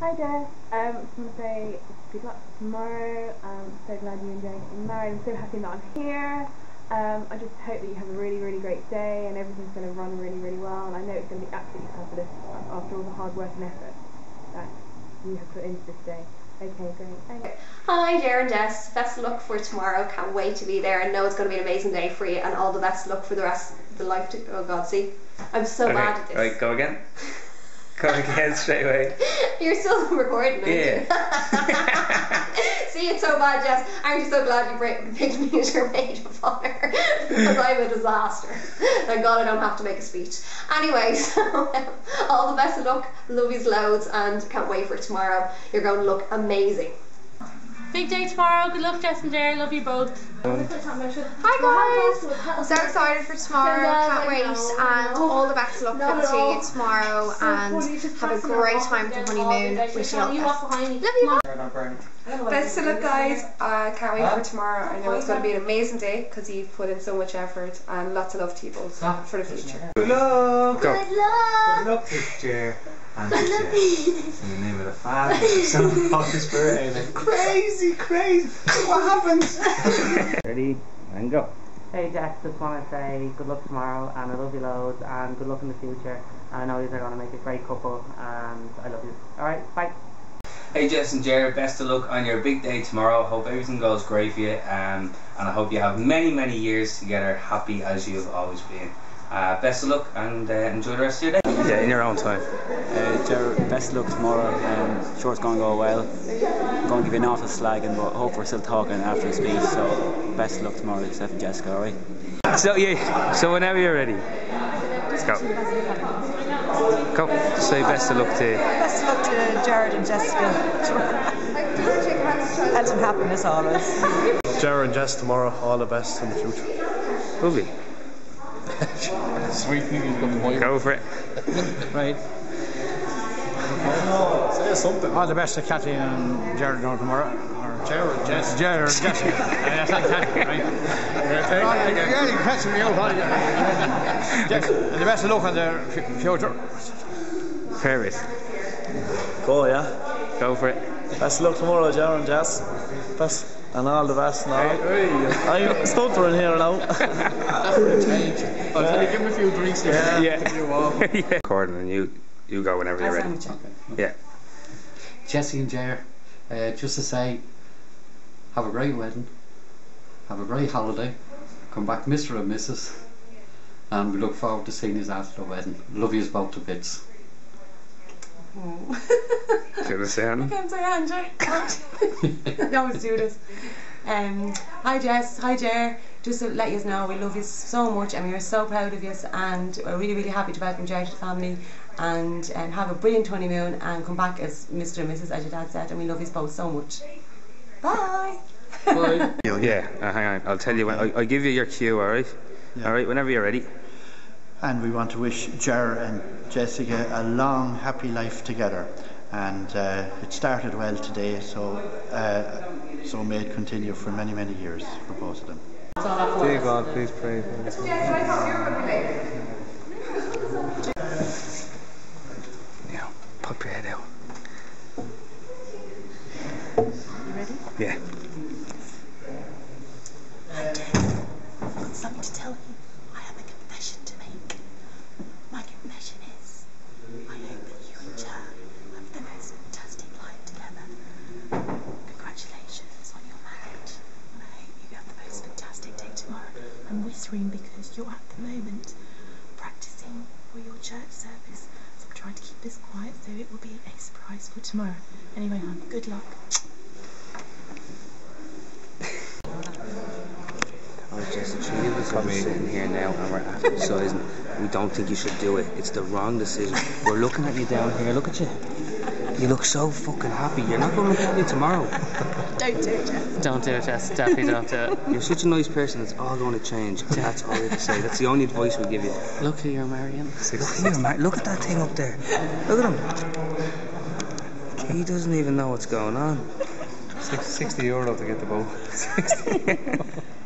Hi Jess, um, I just want to say good luck for tomorrow. Um, so glad you and Jay are getting married. I'm so happy that I'm here. Um, I just hope that you have a really, really great day and everything's going to run really, really well. And I know it's going to be absolutely fabulous after all the hard work and effort that you have put into this day. Okay, great. Thanks. Hi, Ger and Jess. Best of luck for tomorrow. Can't wait to be there and know it's going to be an amazing day for you and all the best of luck for the rest of the life. To, oh God, see, I'm so Okay, bad at this. right, go again. Go again straight away. You're still recording, aren't Yeah. you? See, it's so bad, Jess. Aren't you so glad you picked me as your maid of honour? because I'm a disaster. Thank God I don't have to make a speech. Anyway, so um, all the best of luck. Love yous loads and can't wait for tomorrow. You're going to look amazing. Big day tomorrow. Good luck, Jess and Jerry. Love you both. Hi guys! I'm so excited for tomorrow, can't wait, and all the best of luck for the tea tomorrow, and have a great time with the honeymoon. Wish you all the best. Love you. Best of luck, guys. I can't wait for tomorrow. I know it's going to be an amazing day because you've put in so much effort and lots of love to you both for the future. Good luck. Go. Good luck this year. And this year. In the name of the Father, the Son, and the Holy Spirit. Amen. Crazy, crazy. What happened? Ready and go. Hey Jess, just want to say good luck tomorrow and I love you loads and good luck in the future and I know you're going to make a great couple and I love you. Alright, bye. Hey Jess and Jared, best of luck on your big day tomorrow. Hope everything goes great for you, um, and I hope you have many, many years together, happy as you've always been. Uh, best of luck and uh, enjoy the rest of your day. Yeah, in your own time. Uh, best of luck tomorrow. Um, sure it's going to go well. I'm going to give you an awful slagging, but I hope we're still talking after the speech. So best of luck tomorrow, yourself and Jessica, alright? So yeah, so whenever you're ready, let's go. Go. Say best of luck to. Best of luck to Jared and Jessica. Health and happiness always. Jared and Jess tomorrow, all the best in the future. Lovely. Sweet thing, he's got the. Go for it. Right. Say something. All the best to Kathleen and Jared down tomorrow. Or Jared, Jess. Jared, Jessica. yeah, that's not Kathleen, right? Yeah, Yeah, you're catching me out. aren't you? Yes, and the best of luck on the f- future. Perfect. Go, yeah. Go for it. Best of luck tomorrow, Jared and Jess. Best and all the best now. all. I'm stuttering here now. I'll tell you, give him a few drinks here. Yeah. Yeah. yeah. Gordon, and you, you go whenever you're ready. Yeah. Jesse and Ger, uh, just to say, have a great wedding, have a great holiday, come back Mr. and Mrs. And we look forward to seeing you after the wedding. Love you both to bits. Should I say Anne? can't say Andrew. I always do this. Um, hi Jess, hi Ger. Just to let you know, we love you so much and we are so proud of you and we're really, really happy to welcome Ger to the family and um, have a brilliant honeymoon and come back as Mr. and Mrs. as your dad said and we love you both so much. Bye. Bye. Yeah, uh, hang on. I'll tell you when. I, I'll give you your cue, alright? Alright, whenever you're ready. And we want to wish Ger and Jessica a long, happy life together. And uh, it started well today, so uh, so may it continue for many, many years for both of them. Dear God, please pray for us. Now, pop your head out. You ready? Yeah. I've got something to tell you. I have a confession to make. My confession is I hope that you and Cher have the most fantastic life together. Congratulations on your marriage. And I hope you have the most fantastic day tomorrow. Because you're at the moment practicing for your church service. So I'm trying to keep this quiet so it will be a surprise for tomorrow. Anyway, hon, good luck. Sitting here now and we're. We don't think you should do it. It's the wrong decision. We're looking at you down here. Look at you. You look so fucking happy. You're not going to look happy tomorrow. Don't do it, Jess. Don't do it, Jess. Definitely don't do it. You're such a nice person. It's all going to change. That's all I have to say. That's the only advice we give you. Look who you're marrying. Look, here, Mar- look at that thing up there. Look at him. He doesn't even know what's going on. Six- 60 euro to get the boat. 60